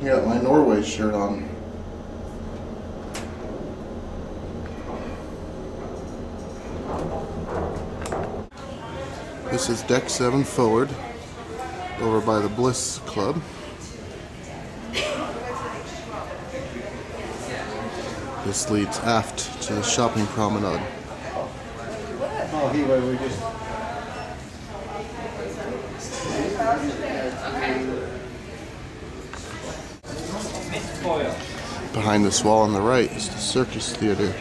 I got my Norway shirt on. This is deck 7 forward over by the Bliss Club. This leads aft to the shopping promenade. Oh, he we just. Behind this wall on the right is the Circus Theater.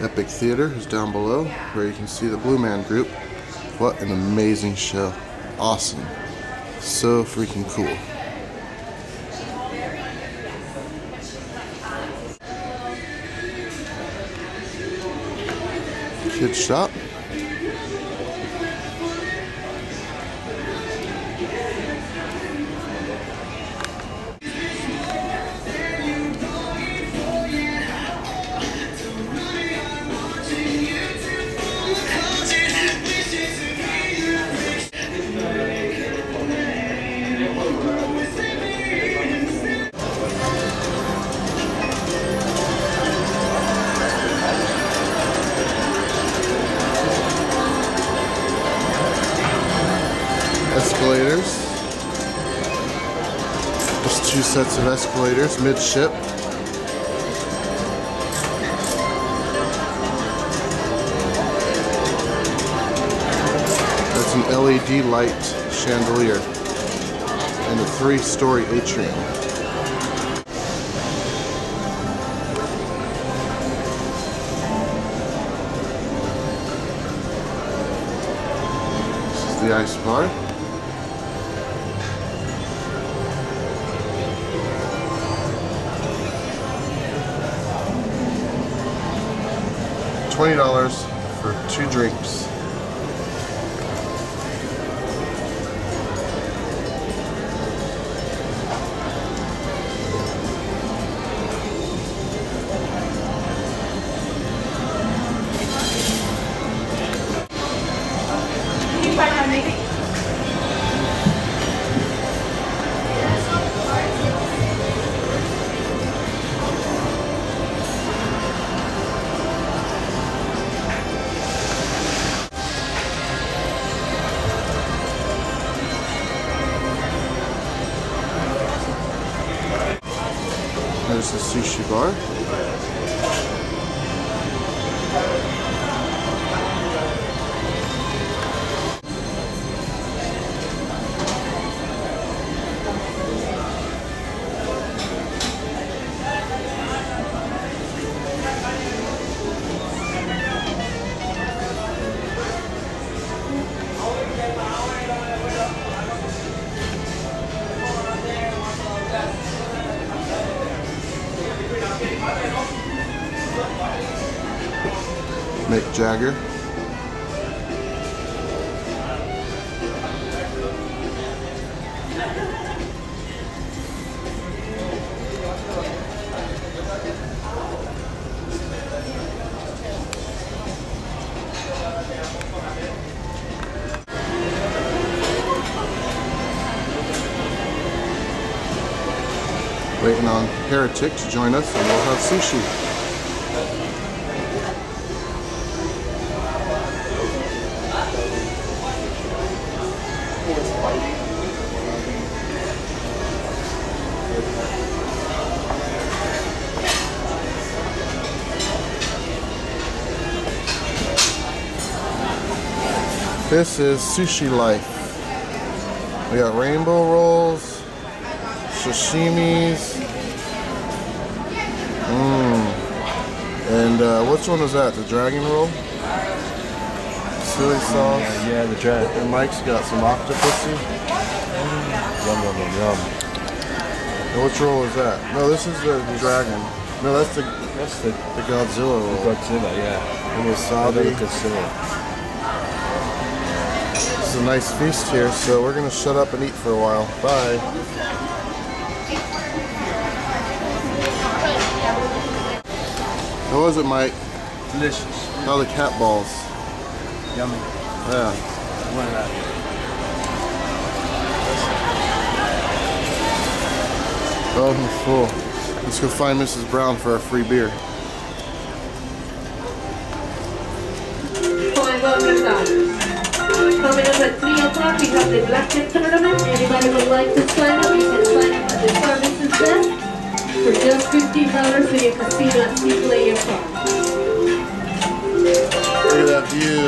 Epic Theater is down below where you can see the Blue Man Group. What an amazing show. Awesome. So freaking cool. Kid shop. Sets of escalators midship. That's an LED light chandelier and a three-story atrium. This is the ice bar. Twenty dollars for two drinks. There's Mick Jagger. Waiting on Heretic to join us and we'll have sushi. This is sushi life. We got rainbow rolls, sashimis. Mmm. And uh, which one was that? The dragon roll? Chili sauce. Yeah, yeah, the dragon. And Mike's got some octopusy. Yum, yum, yum, yum. And which roll is that? No, this is the, the dragon. No, that's the That's the the Godzilla roll. Godzilla, yeah. And wasabi. Godzilla. It's a nice feast here, so we're gonna shut up and eat for a while. Bye. How was it, Mike? Delicious. How the cat balls? Yummy. Yeah. One of that. Oh, I'm full. Let's go find Mrs. Brown for our free beer. O'clock, we have the blackjack tournament. Anybody would like to sign up, you can sign up at the services desk for just fifteen dollars so you can see the, see play your card. Look at that view.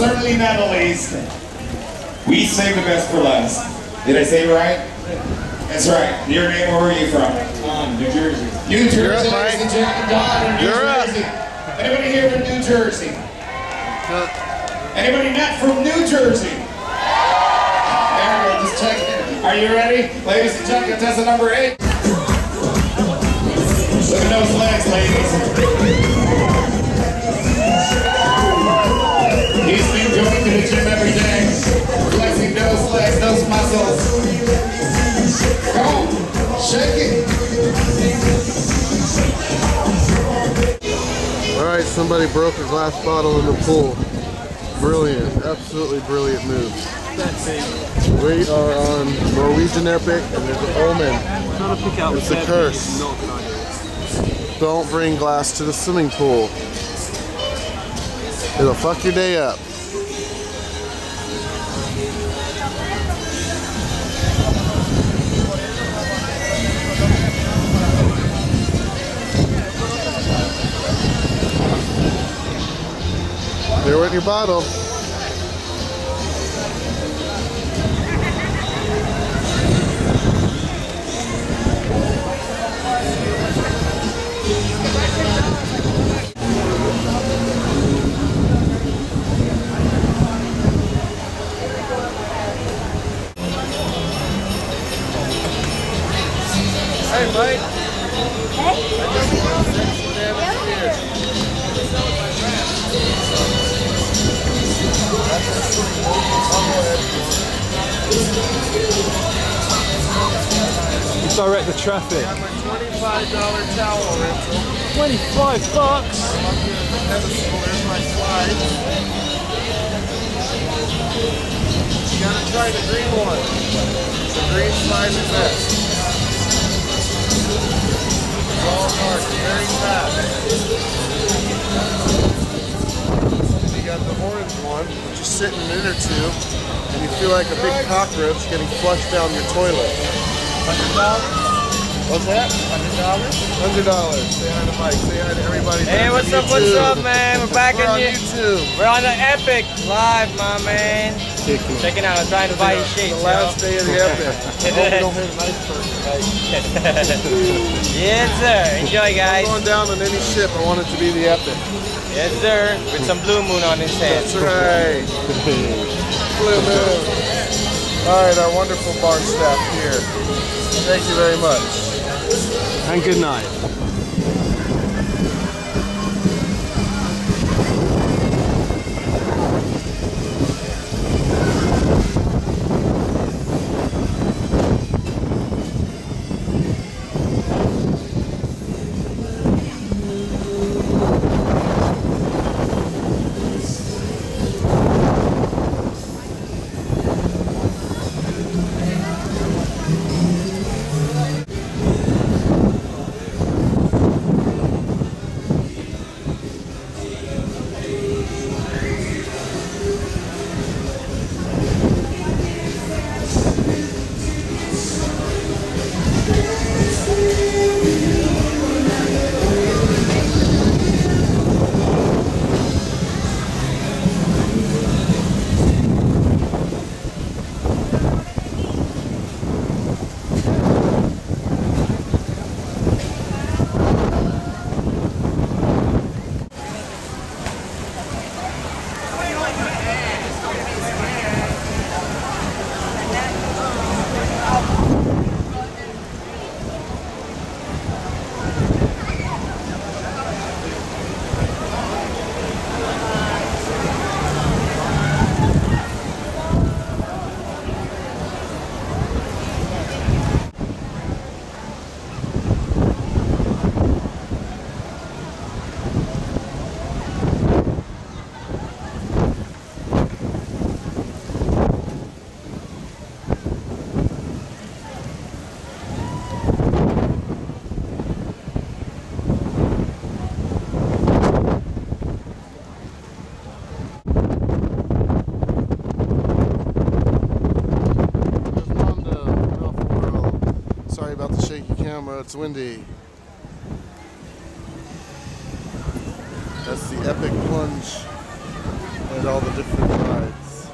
Certainly not the least, we save the best for last. Did I say it right? That's right. Your name, where are you from? Um, New Jersey. New Jersey, You're up, ladies Mike. and gentlemen. Don New You're up. Jersey. Anybody here from New Jersey? Anybody not from New Jersey? There we go, just checking. Are you ready? Ladies and gentlemen, contestant number eight. Look at those legs, ladies. Flexing those muscles. Come on, shake it. All right, somebody broke a glass bottle in the pool. Brilliant, absolutely brilliant move. We are on Norwegian Epic, and there's an omen. It's a curse. Don't bring glass to the swimming pool. It'll fuck your day up. There went your bottle. Direct the traffic. Twenty-five dollar towel rental. 25 bucks. There's my slide. You gotta try the green one. The green slide is best. It's all hard, very fast. You got the orange one, just is sit in or two, feel like a big cockroach getting flushed down your toilet. Hundred dollars. What's that? Hundred dollars. Hundred dollars. Say hi to Mike. Say hi to everybody. Hey, what's on up, what's up, man? We're back We're on on you. YouTube. We're on the Epic Live, my man. Checking out, I'm trying to buy you shades, The last day of the epic. Hope we don't hit a nice person. yes, sir. Enjoy, guys. Going down on any ship, I want it to be the epic. Yes, sir. With some blue moon on his head. That's right. Blue moon. All right, our wonderful bar staff here. Thank you very much. And good night. It's windy. That's the epic plunge and all the different rides.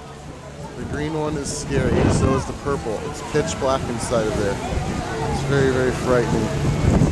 The green one is scary, so is the purple. It's pitch black inside of there. It's very, very frightening.